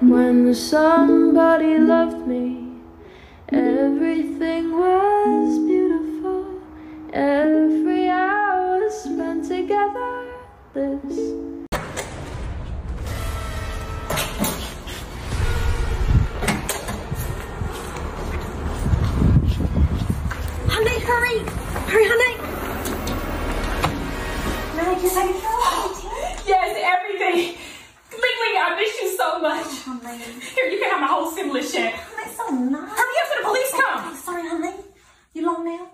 When somebody loved me, everything was beautiful. Every hour spent together, this. Honey, hurry! Hurry, honey! Now you say Yes, everything. Ling I miss you so much. Oh, honey, Here, you can have my whole stimulus check. that's so nice. Hurry up for the police come. Sorry, honey. You long now?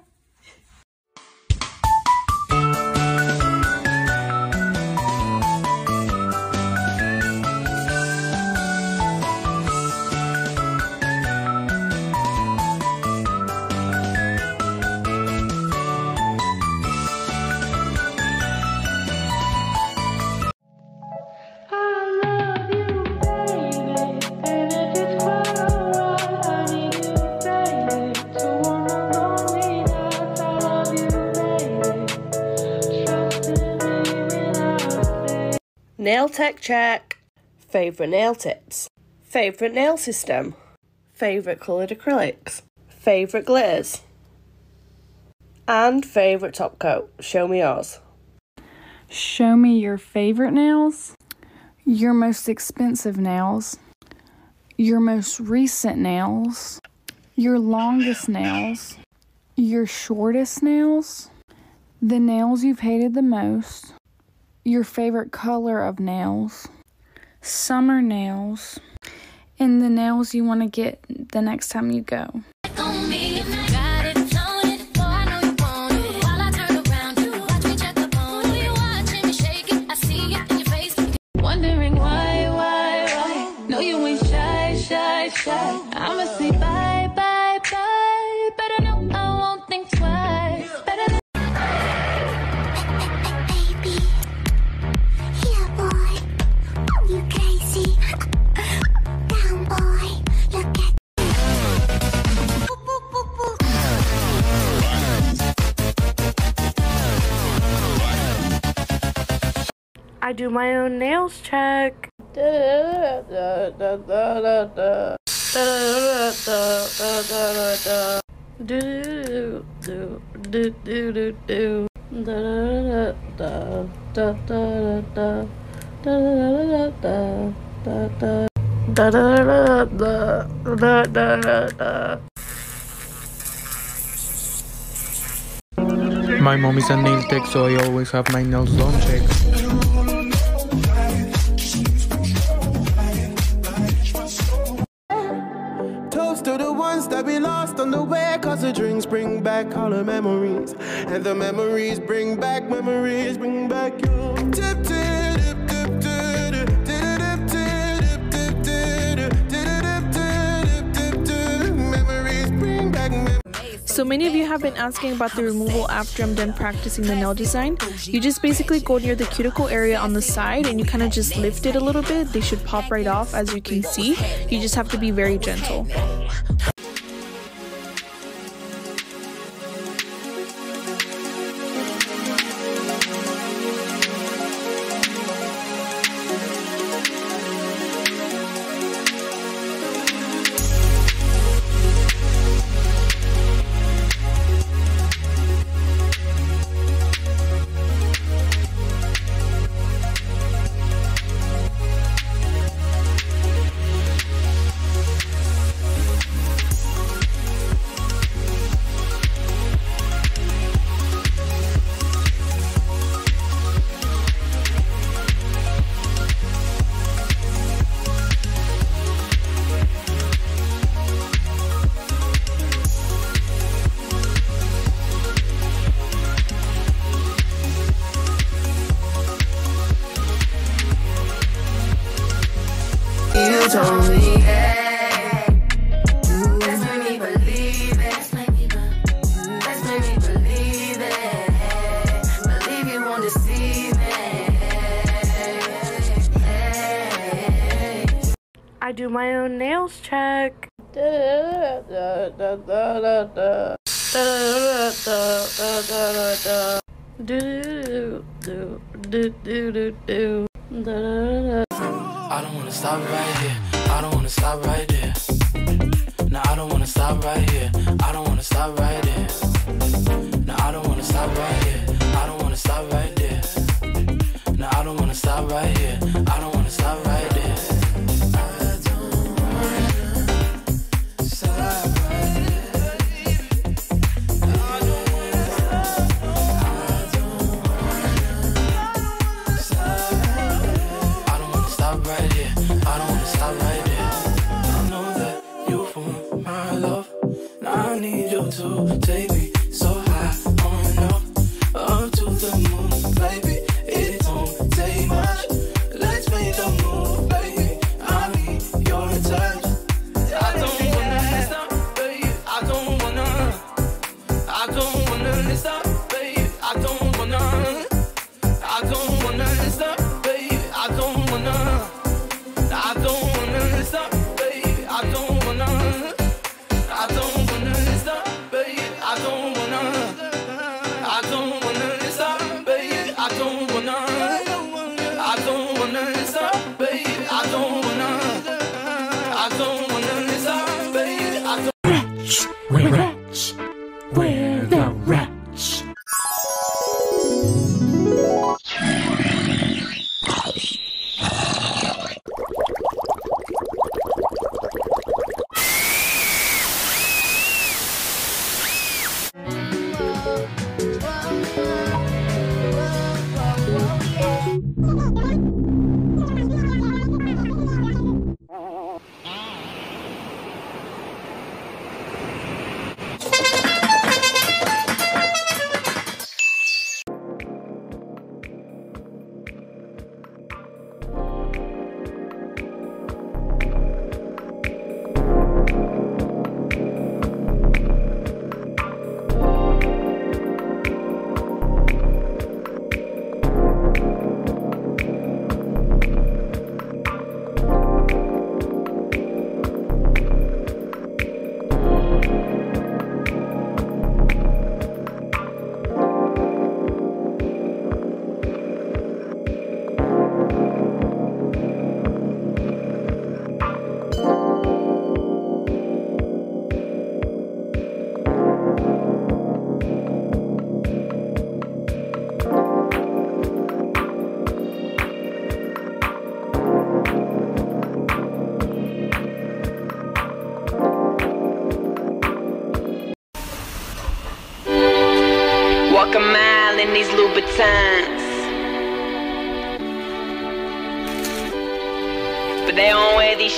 Nail tech check. Favorite nail tips. Favorite nail system. Favorite colored acrylics. Favorite glitters. And favorite top coat. Show me yours. Show me your favorite nails, your most expensive nails, your most recent nails, your longest nails, your shortest nails, the nails you've hated the most, your favorite color of nails, summer nails, and the nails you want to get the next time you go. I do my own nails check. My mom is a nail tech, so I always have my nails done checked. ones that we lost on the way. Cause the drinks bring back all the memories. And the memories bring back memories, bring back you. Tip. So many of you have been asking about the removal after I'm done practicing the nail design. You just basically go near the cuticle area on the side and you kind of just lift it a little bit. They should pop right off as you can see. You just have to be very gentle. I do my own nails check. I don't wanna stop right here. I don't wanna stop right there. Now I don't wanna stop right here. I don't wanna stop right there. Now I don't wanna stop right here. I don't wanna stop right there. Now I don't wanna stop right here. I don't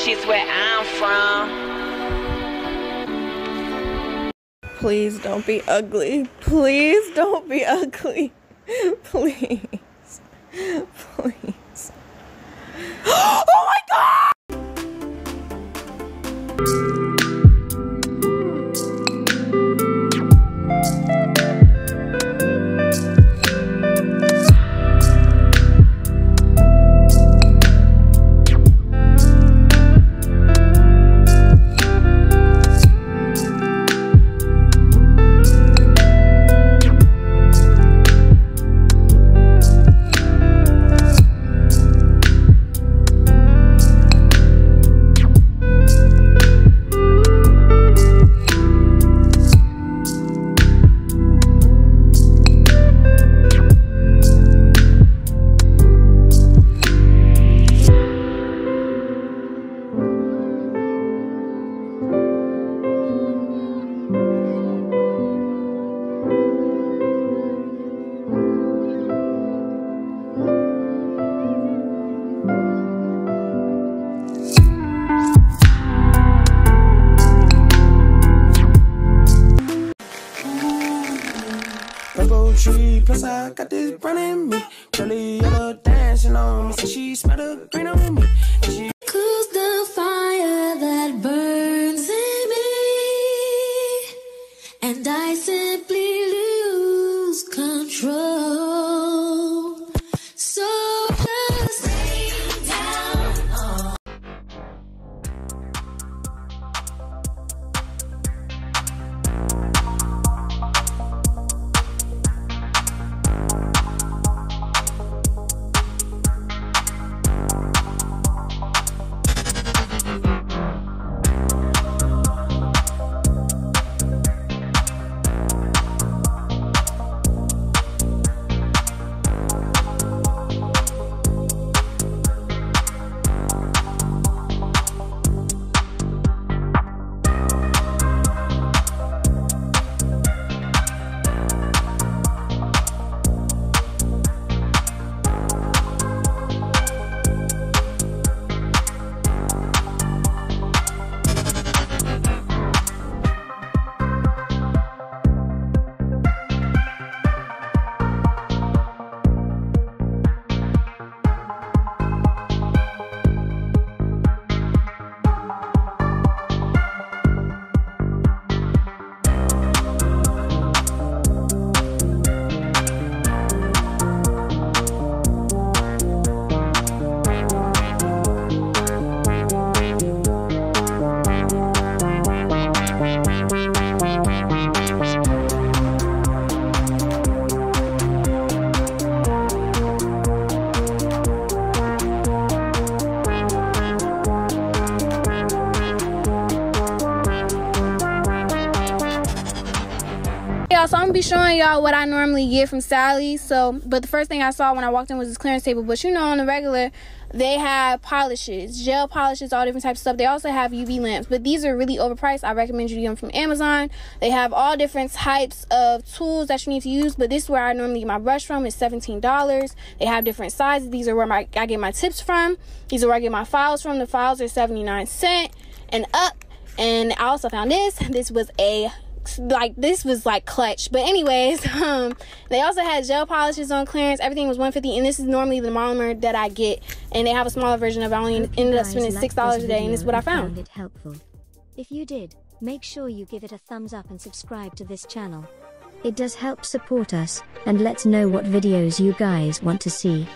she's where I'm from. Please don't be ugly. Please don't be ugly. Please. Please. oh my god! I got this running me. Curly yellow dancing on me. Said she smell the green on me. Be showing y'all what I normally get from Sally's. So, but the first thing I saw when I walked in was this clearance table. But you know, on the regular, they have polishes, gel polishes, all different types of stuff. They also have UV lamps, but these are really overpriced. I recommend you get them from Amazon. They have all different types of tools that you need to use, but this is where I normally get my brush from. It's $17. They have different sizes. These are where my, I get my tips from. These are where I get my files from. The files are 79 cent and up. And I also found this. This was a like this was like clutch but anyways um they also had gel polishes on clearance everything was 150 and this is normally the monomer that i get and they have a smaller version of it i only ended up spending six dollars a day and this is what i found it helpful. If you did, make sure you give it a thumbs up and subscribe to this channel. It does help support us, and let's know what videos you guys want to see.